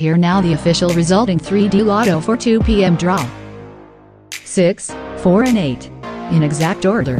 Here now the official resulting 3D Lotto for 2 p.m. draw. 6, 4 and 8. In exact order.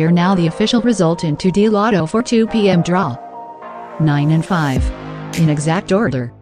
Here now the official result in 2D Lotto for 2 p.m. draw. 9 and 5. In exact order.